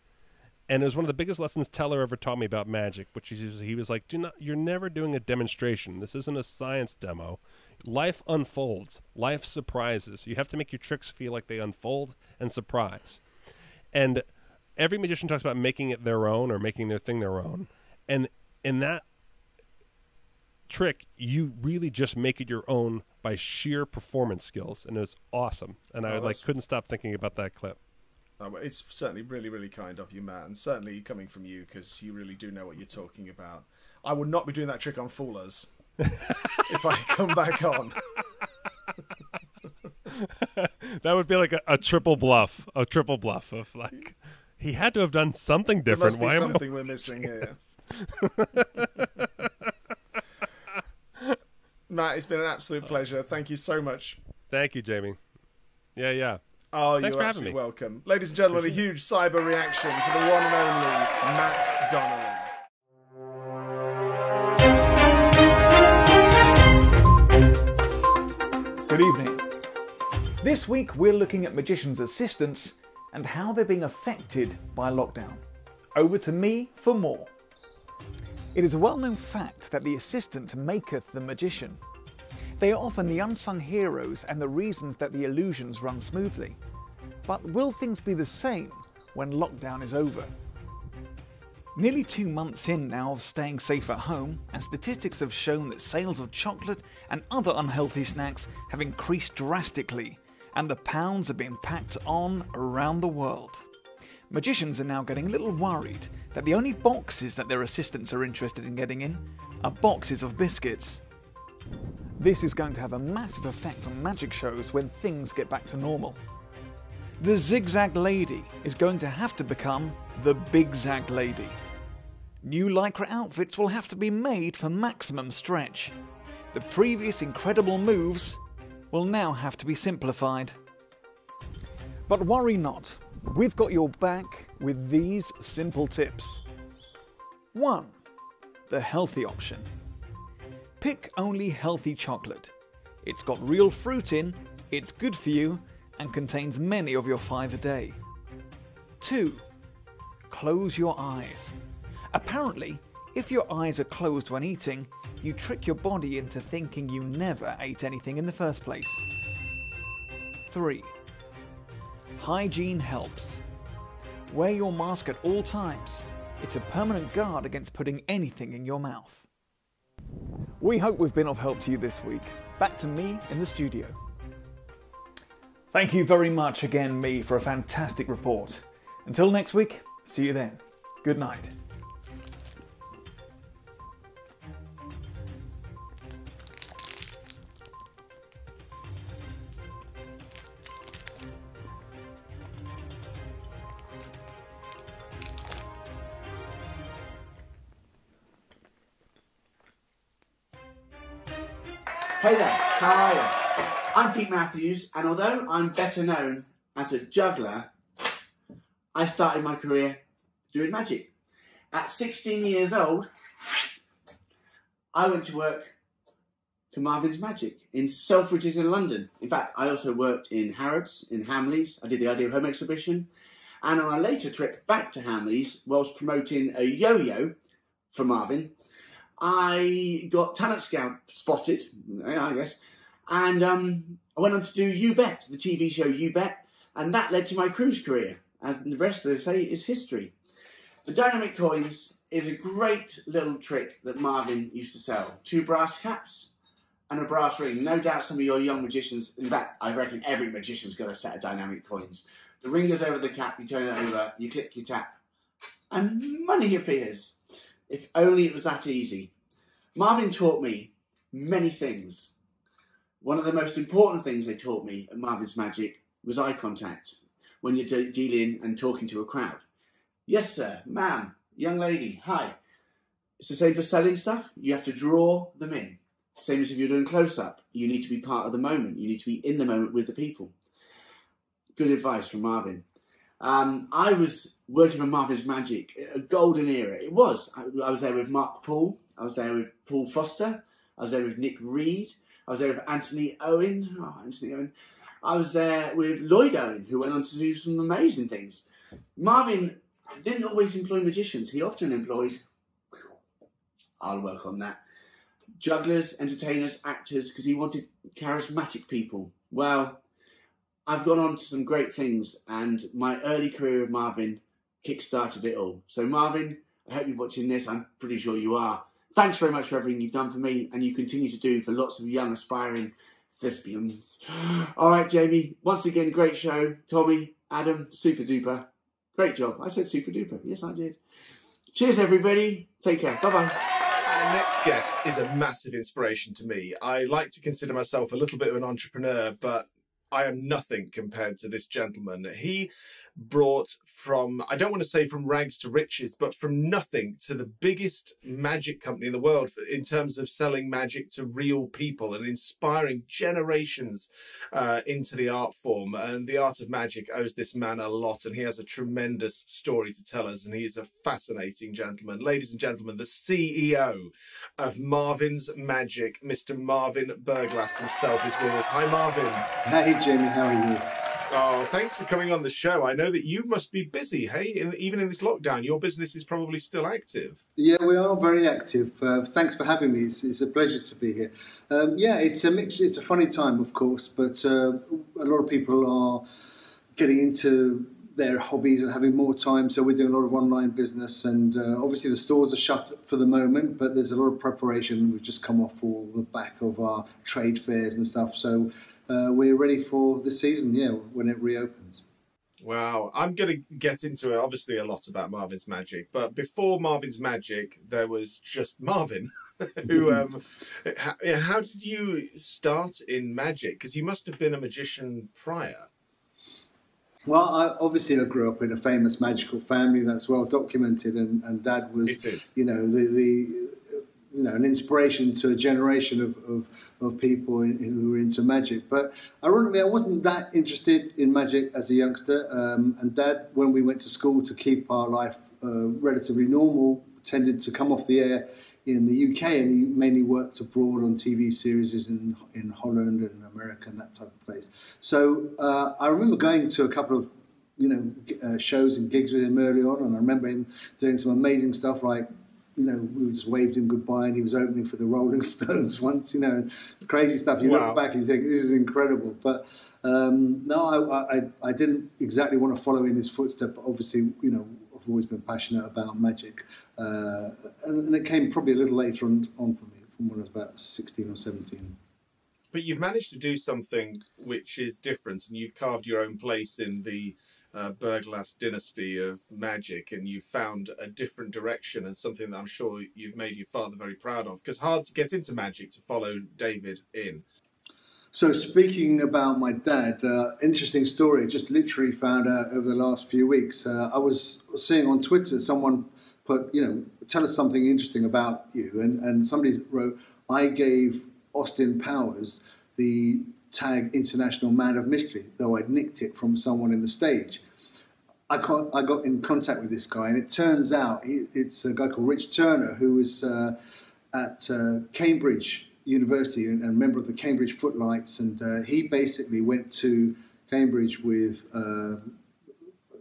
And it was one of the biggest lessons Teller ever taught me about magic, which is he was like, "Do not, you're never doing a demonstration. This isn't a science demo. Life unfolds. Life surprises. You have to make your tricks feel like they unfold and surprise." And every magician talks about making it their own or making their thing their own. And in that trick, you really just make it your own by sheer performance skills, and it was awesome. And I Oh, like couldn't stop thinking about that clip. Oh, it's certainly really, really kind of you, Matt, and certainly coming from you because you really do know what you're talking about. I would not be doing that trick on Fool Us [laughs] if I come back on. [laughs] that would be like a, a triple bluff, a triple bluff of like he had to have done something different. Why am I- something we're missing here. [laughs] Matt, it's been an absolute pleasure. Thank you so much. Thank you, Jamie. Yeah, yeah. Oh, Thanks you're for having absolutely me. welcome. Ladies and gentlemen, a huge cyber reaction for the one and only Matt Donnelly. Good evening. This week we're looking at magicians' assistants and how they're being affected by lockdown. Over to me for more. It is a well known fact that the assistant maketh the magician. They are often the unsung heroes and the reasons that the illusions run smoothly. But will things be the same when lockdown is over? Nearly two months in now of staying safe at home, and statistics have shown that sales of chocolate and other unhealthy snacks have increased drastically, and the pounds are being packed on around the world. Magicians are now getting a little worried that the only boxes that their assistants are interested in getting in are boxes of biscuits. This is going to have a massive effect on magic shows when things get back to normal. The Zigzag Lady is going to have to become the Big Zag Lady. New Lycra outfits will have to be made for maximum stretch. The previous incredible moves will now have to be simplified. But worry not, we've got your back with these simple tips. 1. The healthy option. Pick only healthy chocolate. It's got real fruit in, it's good for you, and contains many of your five a day. 2. Close your eyes. Apparently, if your eyes are closed when eating, you trick your body into thinking you never ate anything in the first place. 3. Hygiene helps. Wear your mask at all times. It's a permanent guard against putting anything in your mouth. We hope we've been of help to you this week. Back to me in the studio. Thank you very much again, me, for a fantastic report. Until next week, see you then. Good night. I'm Pete Matthews, and although I'm better known as a juggler, I started my career doing magic. At 16 years old, I went to work for Marvin's Magic in Selfridges in London. In fact, I also worked in Harrods, in Hamleys. I did the Ideal Home exhibition. And on a later trip back to Hamleys, whilst promoting a yo-yo for Marvin, I got Talent Scout spotted, I guess, and um, I went on to do You Bet, the TV show You Bet, and that led to my cruise career. And the rest, as they say, is history. The dynamic coins is a great little trick that Marvin used to sell. Two brass caps, and a brass ring. No doubt some of your young magicians, in fact, I reckon every magician's got a set of dynamic coins. The ring goes over the cap, you turn it over, you click your tap, and money appears. If only it was that easy. Marvin taught me many things. One of the most important things they taught me at Marvin's Magic was eye contact when you're de- dealing and talking to a crowd. Yes, sir, ma'am, young lady, hi. It's the same for selling stuff. You have to draw them in. Same as if you're doing close up. You need to be part of the moment. You need to be in the moment with the people. Good advice from Marvin. Um, I was working for Marvin's Magic, a golden era. It was. I, I was there with Mark Paul. I was there with Paul Foster. I was there with Nick Reed. I was there with Anthony Owen. Oh, Anthony Owen. I was there with Lloyd Owen, who went on to do some amazing things. Marvin didn't always employ magicians. He often employed, I'll work on that, jugglers, entertainers, actors, because he wanted charismatic people. Well, I've gone on to some great things, and my early career with Marvin kick-started it all. So, Marvin, I hope you're watching this. I'm pretty sure you are. Thanks very much for everything you've done for me, and you continue to do for lots of young, aspiring thespians. All right, Jamie. Once again, great show. Tommy, Adam, super duper. Great job. I said super duper. Yes, I did. Cheers, everybody. Take care. Bye bye. Our next guest is a massive inspiration to me. I like to consider myself a little bit of an entrepreneur, but I am nothing compared to this gentleman. He brought from, I don't want to say from rags to riches, but from nothing to the biggest magic company in the world in terms of selling magic to real people and inspiring generations uh, into the art form. And the art of magic owes this man a lot, and he has a tremendous story to tell us. And he is a fascinating gentleman. Ladies and gentlemen, the CEO of Marvin's Magic, Mr. Marvin Berglas himself, is with us. Hi, Marvin. Hey, Jamie, how are you? Oh, thanks for coming on the show. I know that you must be busy. Hey, in, even in this lockdown, your business is probably still active. Yeah, we are very active. Uh, thanks for having me. It's, it's, a pleasure to be here. Um, yeah, it's a mix. It's a funny time, of course, but uh, a lot of people are getting into their hobbies and having more time. So we're doing a lot of online business, and uh, obviously the stores are shut for the moment, but there's a lot of preparation. We've just come off all the back of our trade fairs and stuff, so uh, we're ready for the season. Yeah, when it reopens. Wow, I'm going to get into it, obviously a lot about Marvin's Magic, but before Marvin's Magic, there was just Marvin. [laughs] who, [laughs] um, how, how did you start in magic? Because you must have been a magician prior. Well, I, obviously, I grew up in a famous magical family that's well documented, and, and Dad was, you know, the, the you know, an inspiration to a generation of, of, of people who were into magic. But ironically, I wasn't that interested in magic as a youngster. Um, and Dad, when we went to school to keep our life uh, relatively normal, tended to come off the air in the UK, and he mainly worked abroad on TV series in in Holland and America and that type of place. So uh, I remember going to a couple of you know uh, shows and gigs with him early on, and I remember him doing some amazing stuff like you know, we just waved him goodbye and he was opening for the Rolling [laughs] Stones once, you know, crazy stuff. You wow. look back and you think, this is incredible. But um, no, I, I, I, didn't exactly want to follow in his footsteps, but obviously, you know, I've always been passionate about magic. Uh, and, and, it came probably a little later on, on for me, from when I was about 16 or 17. But you've managed to do something which is different and you've carved your own place in the uh, dynasty of magic and you found a different direction and something that I'm sure you've made your father very proud of. Because hard to get into magic to follow David in. So speaking about my dad, uh, interesting story. Just literally found out over the last few weeks. Uh, I was seeing on Twitter someone put, you know, tell us something interesting about you, and and somebody wrote, I gave Austin Powers the tag International Man of Mystery, though I'd nicked it from someone in the stage. I got, I got in contact with this guy, and it turns out he, it's a guy called Rich Turner, who was uh, at uh, Cambridge University and, and, a member of the Cambridge Footlights, and uh, he basically went to Cambridge with uh,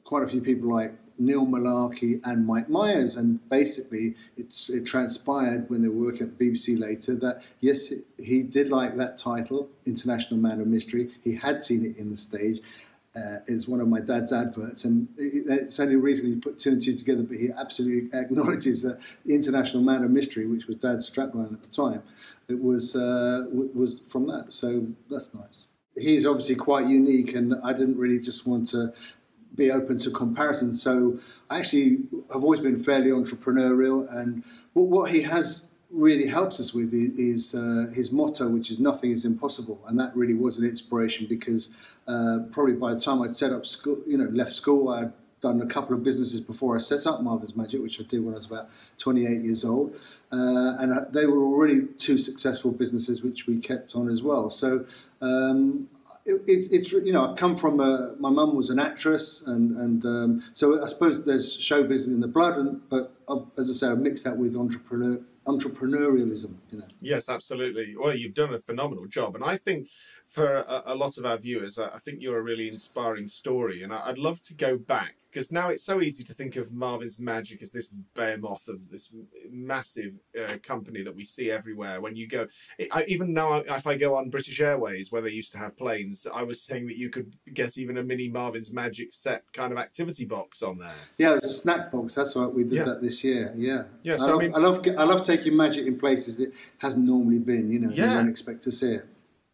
quite a few people like Neil Mullarkey and Mike Myers. And basically, it transpired when they were working at the BBC later that yes, he did like that title, International Man of Mystery. He had seen it in the stage. uh, is one of my dad's adverts, and it's only recently he put two and two together. But he absolutely [laughs] acknowledges that International Man of Mystery, which was Dad's strapline at the time, it was uh, was from that. So that's nice. He's obviously quite unique, and I didn't really just want to be open to comparison. So I actually have always been fairly entrepreneurial, and what, what he has really helped us with is uh, his motto, which is "Nothing is impossible," and that really was an inspiration because uh, probably by the time I'd set up school, you know, left school, I'd done a couple of businesses before I set up Marvin's Magic, which I did when I was about 28 years old, uh, and uh, they were already two successful businesses which we kept on as well. So. Um, it, it, it's you know I come from a, my mum was an actress and and um, so I suppose there's showbiz in the blood and but uh, as I say I mixed that with entrepreneur entrepreneurialism. You know. Yes, absolutely. Well, you've done a phenomenal job, and I think for a, a lot of our viewers, I, think you're a really inspiring story, and I, would love to go back because now it's so easy to think of Marvin's Magic as this behemoth of this massive uh, company that we see everywhere. When you go, I, even now, if I go on British Airways where they used to have planes, I was saying that you could get even a mini Marvin's Magic set kind of activity box on there. Yeah, it was a snack box. That's right. We did yeah. that this year. Yeah. Yeah. So I, love, I, mean, I love I love taking magic in places it hasn't normally been. You know, yeah. you don't expect to see it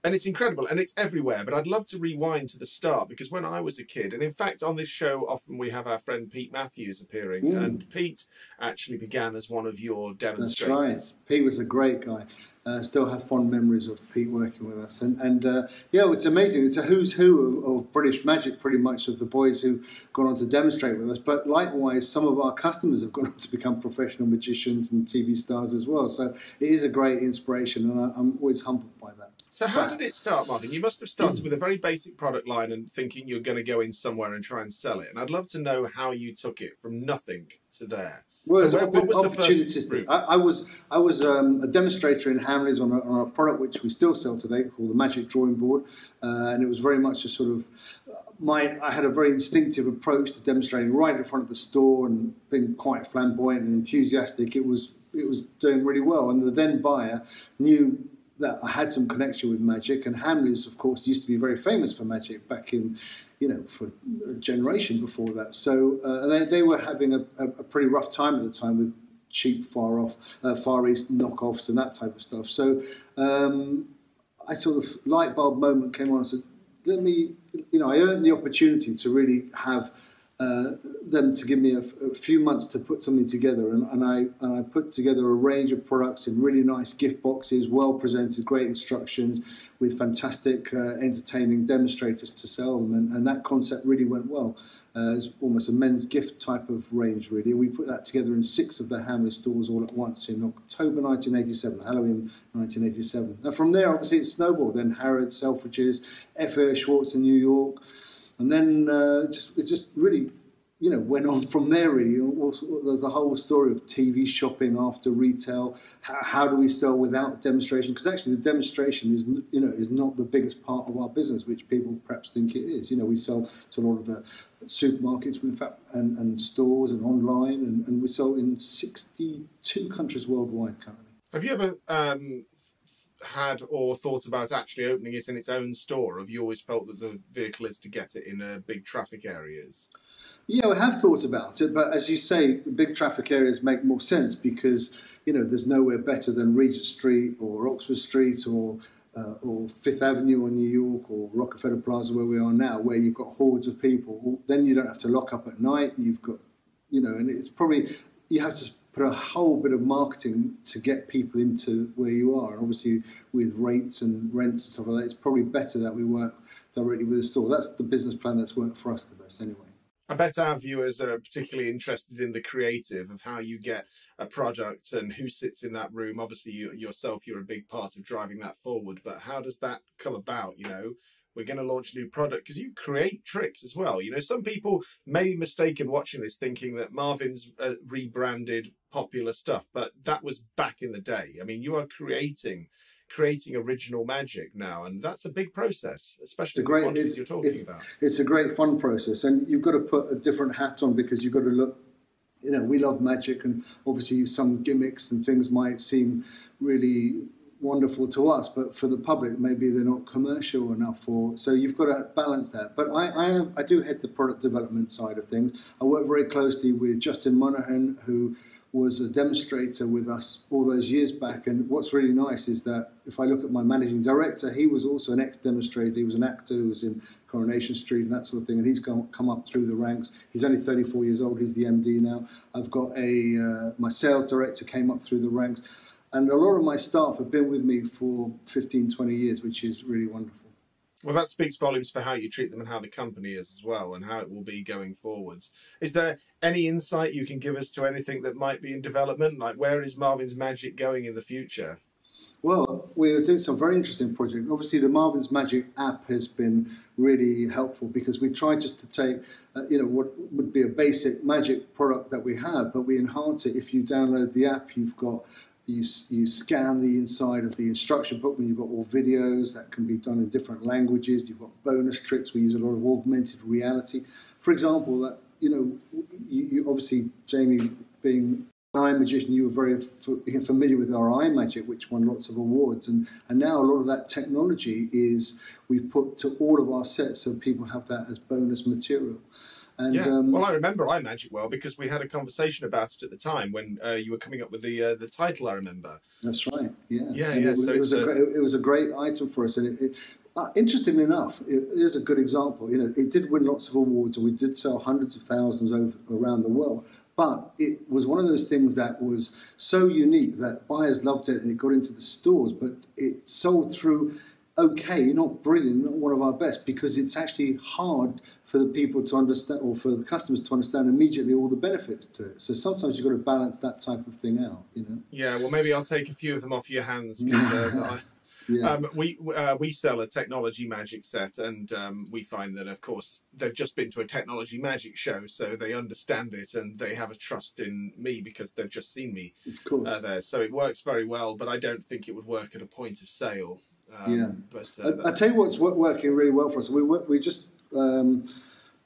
and it's incredible and it's everywhere but i'd love to rewind to the start because when i was a kid and in fact on this show often we have our friend pete matthews appearing mm. and pete actually began as one of your demonstrators that's right pete was a great guy uh, still have fond memories of Pete working with us, and and uh, yeah, it's amazing. It's a who's who of, of, British magic, pretty much, of the boys who've gone on to demonstrate with us. But likewise, some of our customers have gone on to become professional magicians and TV stars as well. So it is a great inspiration, and I, am always humbled by that. So how did it start, Martin? You must have started with a very basic product line and thinking you're going to go in somewhere and try and sell it. And I'd love to know how you took it from nothing to there. Well, so what, was opportunities. I, I, was I was um, a demonstrator in Hamleys on a, on a, product which we still sell today called the Magic Drawing Board, uh, and it was very much a sort of my. I had a very instinctive approach to demonstrating right in front of the store and being quite flamboyant and enthusiastic. It was it was doing really well, and the then buyer knew that I had some connection with magic. And Hamleys, of course, used to be very famous for magic back in, you know, for a generation before that. So uh, they, they were having a, a, pretty rough time at the time with cheap far off, uh, far east knockoffs and that type of stuff. So um, I sort of light bulb moment came on and said, let me, you know, I earned the opportunity to really have uh, them to give me a, few months to put something together, and, and, I and I put together a range of products in really nice gift boxes, well presented, great instructions, with fantastic, uh, entertaining demonstrators to sell them, and, and that concept really went well. Uh, it's almost a men's gift type of range, really. We put that together in six of the Hamleys stores all at once in October 1987, Halloween 1987. And from there, obviously, it snowballed. Then Harrods, Selfridges, F.A. Schwarz in New York, and then uh, just it just really you know went on from there really. There's a whole story of tv shopping after retail. How, how do we sell without demonstration? Because actually the demonstration is you know is not the biggest part of our business which people perhaps think it is. You know we sell to a lot of the supermarkets in fact and, and stores and online and, and we sell in 62 countries worldwide currently. Have you ever um, had or thought about actually opening it in its own store? Have you always felt that the vehicle is to get it in uh, big traffic areas? Yeah, I have thought about it, but as you say, the big traffic areas make more sense because you know there's nowhere better than Regent Street or Oxford Street or uh, or Fifth Avenue in New York or Rockefeller Plaza where we are now, where you've got hordes of people. Then you don't have to lock up at night. You've got, you know, and it's probably you have to put a whole bit of marketing to get people into where you are. And obviously, with rates and rents and stuff like that, it's probably better that we work directly with the store. That's the business plan that's worked for us the best, anyway. I bet our viewers are particularly interested in the creative of how you get a product and who sits in that room. Obviously, you yourself, you're a big part of driving that forward. But how does that come about? You know, we're going to launch a new product because you create tricks as well. You know, some people may be mistaken watching this thinking that Marvin's uh, rebranded popular stuff, but that was back in the day. I mean, you are creating creating original magic now, and that's a big process, especially the quantities you're talking it's, about. It's a great fun process, and you've got to put a different hat on because you've got to look. You know, we love magic, and obviously some gimmicks and things might seem really wonderful to us, but for the public, maybe they're not commercial enough. For so you've got to balance that. But I, I, am, I do head the product development side of things. I work very closely with Justin Monaghan, who was a demonstrator with us all those years back. And what's really nice is that if I look at my managing director, he was also an ex-demonstrator. He was an actor who was in Coronation Street and that sort of thing. And he's come, come up through the ranks. He's only 34 years old. He's the MD now. I've got a uh, my sales director came up through the ranks. And a lot of my staff have been with me for 15, 20 years, which is really wonderful. Well, that speaks volumes for how you treat them and how the company is as well, and how it will be going forwards. Is there any insight you can give us to anything that might be in development? Like, where is Marvin's Magic going in the future? Well, we're doing some very interesting projects. Obviously, the Marvin's Magic app has been really helpful because we try just to take, uh, you know, what would be a basic magic product that we have, but we enhance it. If you download the app, you've got you, you scan the inside of the instruction book and you've got all videos that can be done in different languages. You've got bonus tricks. We use a lot of augmented reality. For example, that you know, you, you obviously Jamie being an iMagician, you were very familiar with our iMagic, which won lots of awards, and and now a lot of that technology is we've put to all of our sets so people have that as bonus material. And, yeah. Um, well, I remember I iMagic well because we had a conversation about it at the time when uh, you were coming up with the uh, the title. I remember. That's right. Yeah. Yeah. yeah. It, so it was a, great, it was a great item for us, and it, it uh, interestingly enough, it is a good example. You know, it did win lots of awards, and we did sell hundreds of thousands over around the world. But it was one of those things that was so unique that buyers loved it, and it got into the stores. But it sold through okay, not brilliant, not one of our best, because it's actually hard for the people to understand or for the customers to understand immediately all the benefits to it. So sometimes you've got to balance that type of thing out, you know. Yeah, well, maybe I'll take a few of them off your hands [laughs] uh, yeah. um, we uh, we sell a technology magic set, and um, we find that of course they've just been to a technology magic show, so they understand it and they have a trust in me because they've just seen me uh, there. So it works very well, but I don't think it would work at a point of sale. Um, yeah, but uh, I, I, tell you what's working really well for us. We we just um,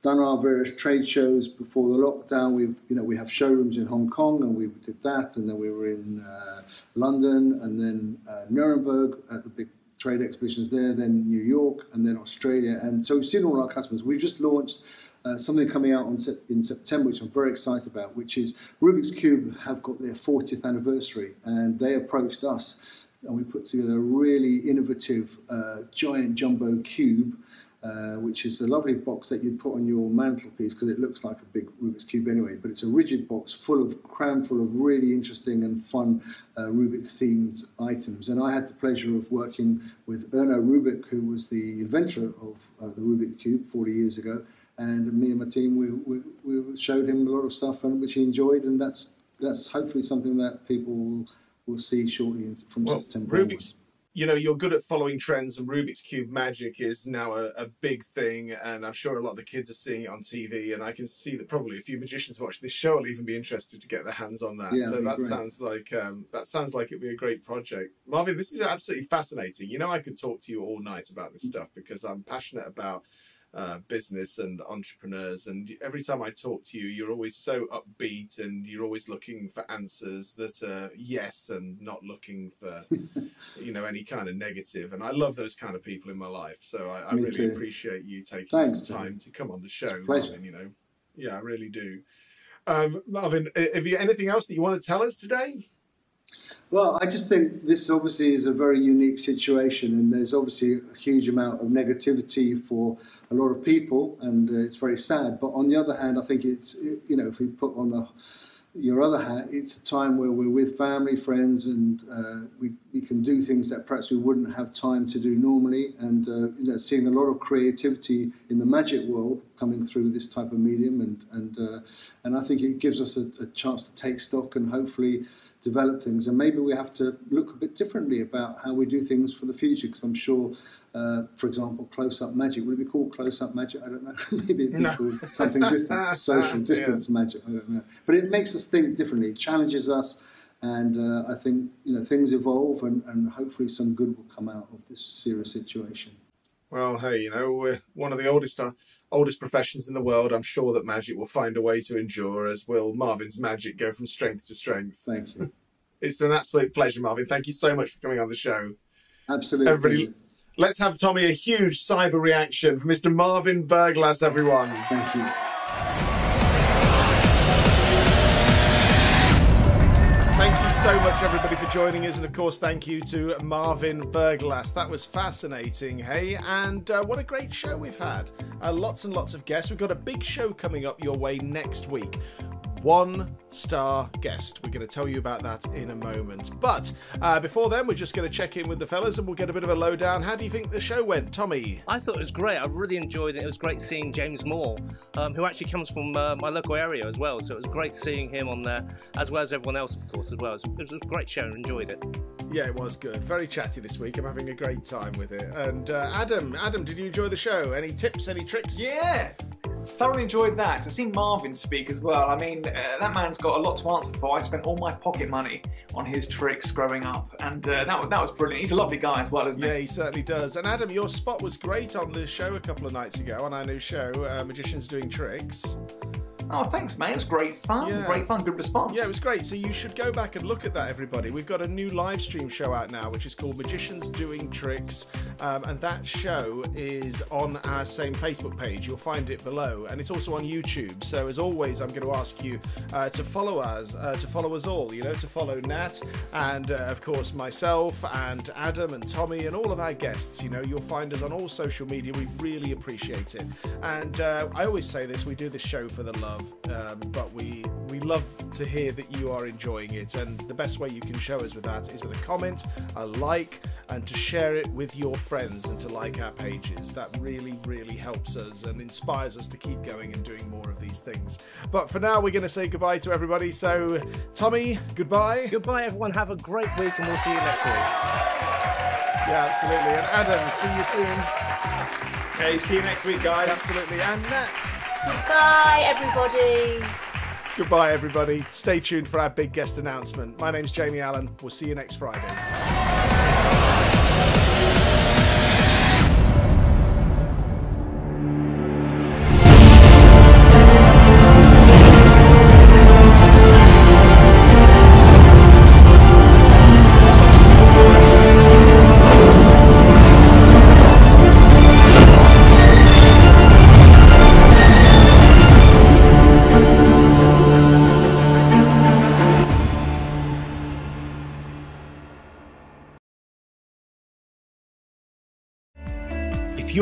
done our various trade shows before the lockdown. We, you know, we have showrooms in Hong Kong, and we did that, and then we were in uh, London, and then uh, Nuremberg at the big trade exhibitions there, then New York, and then Australia. And so we've seen all our customers. We've just launched. Uh, something coming out on in September, which I'm very excited about, which is Rubik's Cube have got their 40th anniversary, and they approached us, and we put together a really innovative uh, giant jumbo cube uh, which is a lovely box that you'd put on your mantelpiece because it looks like a big Rubik's Cube anyway, but it's a rigid box full of, crammed full of really interesting and fun uh, Rubik themed items. And I had the pleasure of working with Erno Rubik, who was the inventor of uh, the Rubik Cube 40 years ago. And me and my team, we, we, we showed him a lot of stuff and which he enjoyed, and that's that's hopefully something that people will, see shortly from well, September. Rubik's, you know you're good at following trends and rubik's cube magic is now a, a, big thing and i'm sure a lot of the kids are seeing it on tv and i can see that probably a few magicians watching this show will even be interested to get their hands on that. Yeah, so that great. sounds like um, that sounds like it'd be a great project. Marvin this is absolutely fascinating. You know i could talk to you all night about this stuff because i'm passionate about uh, business and entrepreneurs. And every time I talk to you, you're always so upbeat and you're always looking for answers that are yes and not looking for, [laughs] you know, any kind of negative. And I love those kind of people in my life. So I, I really too. appreciate you taking Thanks, some time to come on the show, Marvin. You know, yeah, I really do. Um, Marvin, have you anything else that you want to tell us today? Well, I just think this obviously is a very unique situation, and there's obviously a huge amount of negativity for a lot of people, and uh, it's very sad. But on the other hand, I think it's you know if we put on the your other hat, it's a time where we're with family, friends, and uh, we, we can do things that perhaps we wouldn't have time to do normally. And uh, you know, seeing a lot of creativity in the magic world coming through this type of medium, and and uh, and I think it gives us a, a chance to take stock and hopefully develop things. And maybe we have to look a bit differently about how we do things for the future, because I'm sure, uh, for example, close-up magic, would it be called close-up magic? I don't know. [laughs] maybe it'd be no. called something distant, [laughs] social distance yeah. magic. I don't know. But it makes us think differently. It challenges us. And uh, I think you know things evolve, and, and hopefully some good will come out of this serious situation. Well, hey, you know, we're one of the oldest uh, oldest professions in the world. I'm sure that magic will find a way to endure, as will Marvin's magic go from strength to strength. Thank you. It's an absolute pleasure, Marvin. Thank you so much for coming on the show. Absolutely. Everybody, let's have Tommy a huge cyber reaction from Mr. Marvin Berglas, everyone. Thank you. So much, everybody, for joining us. And of course, thank you to Marvin Berglas. That was fascinating, hey? And uh, what a great show we've had. Uh, lots and lots of guests. We've got a big show coming up your way next week one star guest. We're going to tell you about that in a moment. But uh, before then, we're just going to check in with the fellas and we'll get a bit of a lowdown. How do you think the show went, Tommy? I thought it was great. I really enjoyed it. It was great seeing James More, um, who actually comes from uh, my local area as well. So it was great seeing him on there, as well as everyone else, of course, as well. It was, it was a great show. Enjoyed it. Yeah, it was good. Very chatty this week. I'm having a great time with it. And uh, Adam, Adam, did you enjoy the show? Any tips? Any tricks? Yeah, thoroughly enjoyed that. To see Marvin speak as well. I mean, uh, that man's got a lot to answer for. I spent all my pocket money on his tricks growing up, and uh, that was that was brilliant. He's a lovely guy as well, isn't Yeah, he? he certainly does. And Adam, your spot was great on the show a couple of nights ago on our new show, uh, Magicians Doing Tricks. Oh, thanks, mate. It was great fun. Yeah. Great fun. Good response. Yeah, it was great. So you should go back and look at that, everybody. We've got a new live stream show out now, which is called Magicians Doing Tricks, um, and that show is on our same Facebook page. You'll find it below, and it's also on YouTube. So as always, I'm going to ask you uh, to follow us, uh, to follow us all. You know, to follow Nat, and uh, of course myself, and Adam, and Tommy, and all of our guests. You know, you'll find us on all social media. We really appreciate it. And uh, I always say this: we do this show for the love, um, but we we love to hear that you are enjoying it. And the best way you can show us with that is with a comment, a like, and to share it with your friends and to like our pages. That really, really helps us and inspires us to keep going and doing more of these things. But for now, we're going to say goodbye to everybody. So, Tommy, goodbye. Goodbye, everyone. Have a great week, and we'll see you next week. Yeah, absolutely. And Adam, see you soon. Okay, see you next week, guys. Absolutely. And Nat. Goodbye, everybody. Goodbye, everybody. Stay tuned for our big guest announcement. My name's Jamie Allan. We'll see you next Friday.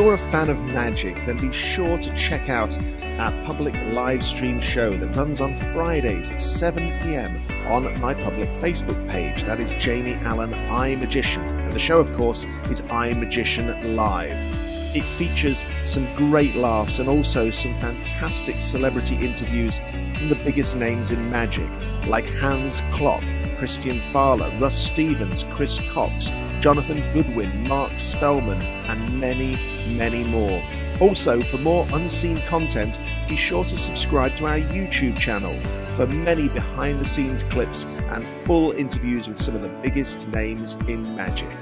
You're a fan of magic, then be sure to check out our public live stream show that runs on Fridays, 7 pm, on my public Facebook page. That is Jamie Allan, I Magician. And the show, of course, is iMagician Live. It features some great laughs and also some fantastic celebrity interviews from the biggest names in magic, like Hans Klok, Christian Fowler, Russ Stevens, Chris Cox, Jonathan Goodwin, Mark Spellman, and many, many more. Also, for more unseen content, be sure to subscribe to our YouTube channel for many behind the scenes clips and full interviews with some of the biggest names in magic.